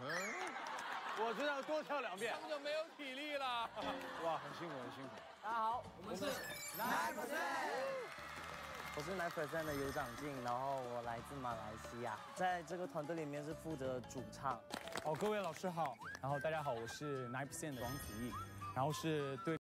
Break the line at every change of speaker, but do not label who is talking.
嗯我知道多跳两遍。
他们就没有体力了。
哇很辛苦很辛苦。
大家好我们是 nine percent 我是 nine percent 的尤长靖然后我来自马来西亚。在这个团队里面是负责主唱。
哦各位老师好。然后大家好我是 nine percent 王子毅。然后是对